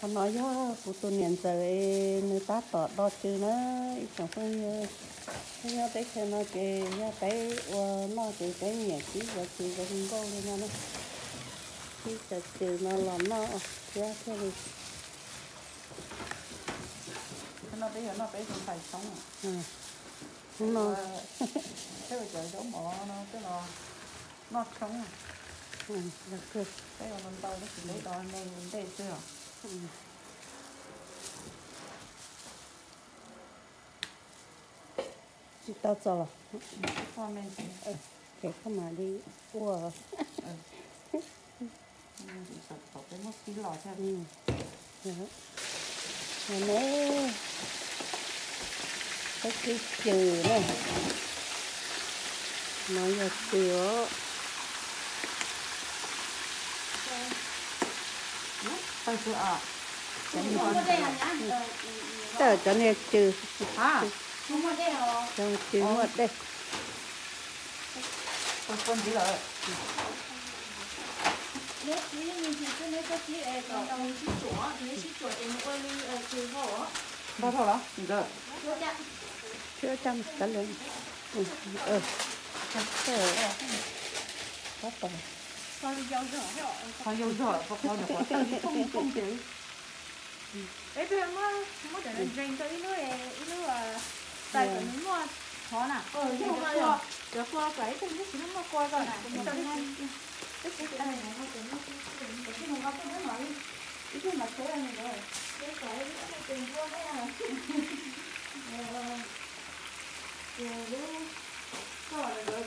hắn nói cho phụ tu niệm giờ người ta tỏ đo chữ nó chẳng phải thế nhau tới khi nó kì nhau tới nó kì tới nhẹ chỉ và chỉ và không có lên nó chỉ cho chữ nó là nó. Thế thế đi nó bây giờ nó bây giờ phải sống ừ. Nó thế bây giờ giống mỏ nó cái nó nó sống à? Ừ được rồi cái mà mình tao nó chỉ lấy đó nên mình để chưa ừ chỉ tao cho con mình chỉ cái không mà đi ua mình chỉ sập sập cái mức tí lọ theo ừ đó rồi nè cái cái chữ này nói là chữ tay chưa có tờ cho nên trừ à không có đây hả một đây con con tí lọ nếu nếu như thì cứ nếu có chỉ ở trong trong chỉ chỗ nếu chỉ chỗ thì quay có đi ở chiều hổ bao thầu đó được chưa trăm cả lên ừ ừ chắc rồi bắt đầu đi giao rửa hết còn nhiều rồi. Có con được có không không chữ ấy bây giờ mà mà để nó dành cho nữa ít nữa là tại cái nó mà khó nè. Ờ nhưng mà rồi được. Qua cái thì nó chỉ nó qua rồi nè cho nên cái cái này nó cái nó cái cái nó cái nó nói ít mà số này rồi. Cái cái nó tiền qua cái này ờ rồi rồi cái cái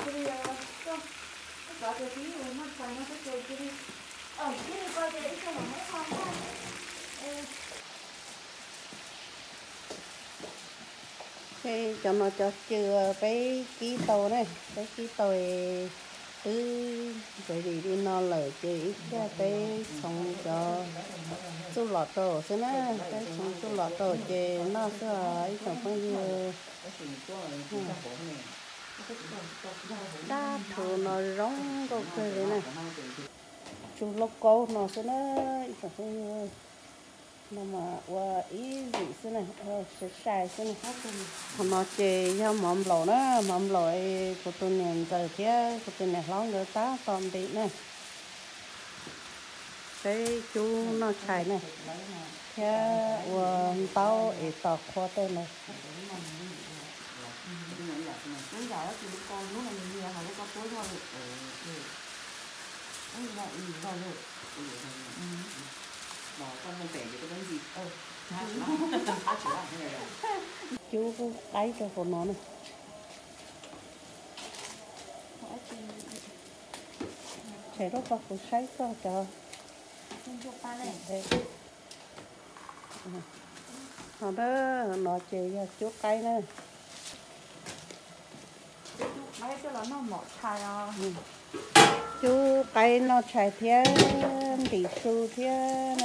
có cái gì mà phải nó cái cái cái ờ cái này coi cái cái mà nó không không cái cho nó cho chưa cái ký tàu này, cái ký tàu cứ vậy thì đi nó lở chứ ít cái cái xong cho chú lọt tổ thế nè cái xong chú lọt tổ chứ nó sẽ ít chẳng phải như đa thử nó rong có thế này. Chú lốc câu nó sẽ nó chẳng phải không nó mà qua ý gì thế này sẽ xài thế này. Họ nó chơi cho mắm lẩu nó mắm lẩu của tôi nè, giờ thế của tôi nè lóng người ta còn đi này cái chú nó xài này thế tao ít tao khoa tên này bây giờ con lúc này nhiều mà lúc con tối thôi ấy nhìn vào rồi ừ. bỏ con không để cái bánh gì ơ nó cái chú có đáy cho của nó này chạy đó có phụ sấy có cho không Đây. Đó nó chơi chú cây nữa cái nó à. Chú cây nó chạy thiên tỷ su thiên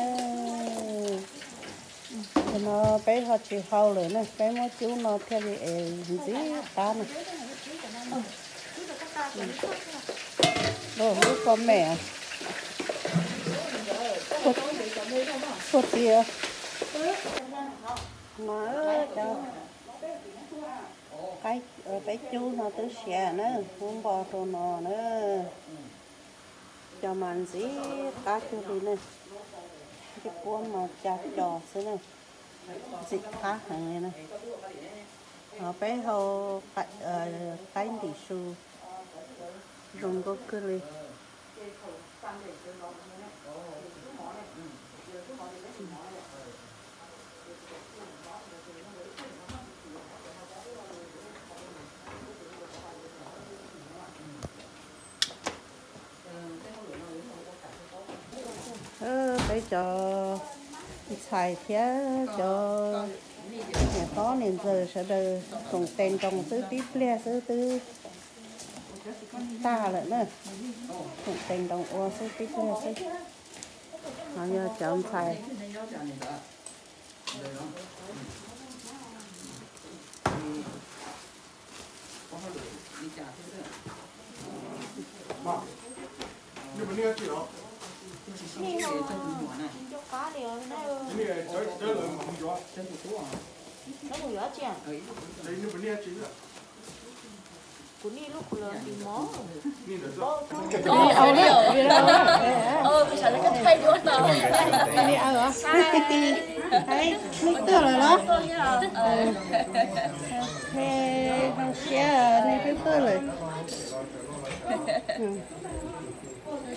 Thì nó bé họ chỉ hậu rồi nè bé mỗi chú nó theo ế gì ta nè. Rồi lúc con mẹ. Phút phút kia nó cho cái ờ, cái chú nó tới xe nữa không bỏ đồ nó nữa. Cho mình gì cá chú đi nữa, cái cuốn mà chặt trò xí nữa, dịch cá hàng này này ở bé hồ cái cái tỷ su dùng có cơ đi tới cho xài thế cho nhà có nên giờ sẽ được cùng tên trong tứ tiếp lea tứ tứ ta lận nữa. Cùng tên trong ô tứ tiếp lea tứ nó nhờ chọn xài Hãy subscribe cho kênh Ghiền Mì Gõ Để không bỏ lỡ những video hấp dẫn 呢， cho cá điều nó 你这这人工作，真不多啊。 nó cũng dở chèn 哎， 这你不练这个， của đi lúc lớn thì mó 你这是。 đi ao đó đi ao đó Ờ, bây giờ nó cái thay đổi nào. đi ao hả thấy nước tương rồi đó Tôi nhá. Ờ. thế nó xe này cái tương rồi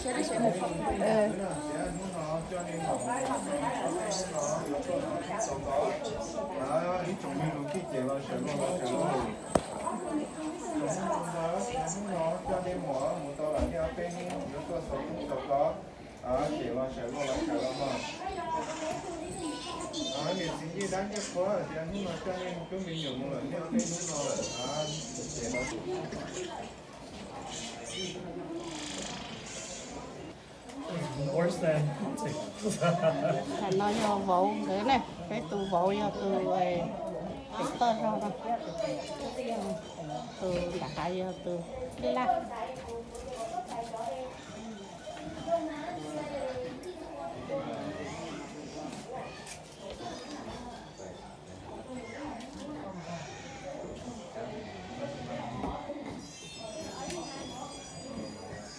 ừ. Ờ, chị lo em một cái miệng nhượng thành nó cho vỗ này, cái tù vỗ cho từ về cái tơ ra. Đó từ đã cái cho từ. Đi la.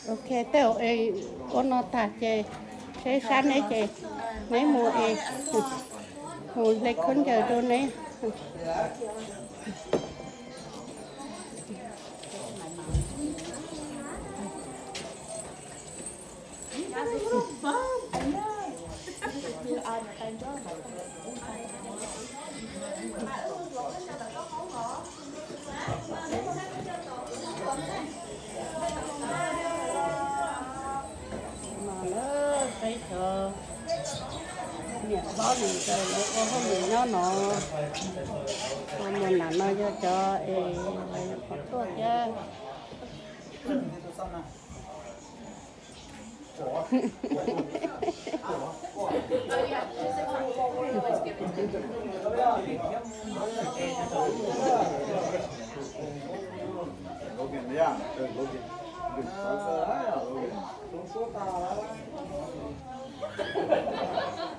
Ok tao ấy con nó ta chơi chơi sẵn ấy chị. Mấy mùa ấy hồi lấy con giờ tôi nấy mà nó cái chờ miệng lúc gì không bị nó nó còn mình là nó cho cho ê có tốt chứ Logan, Logan. Good. Logan.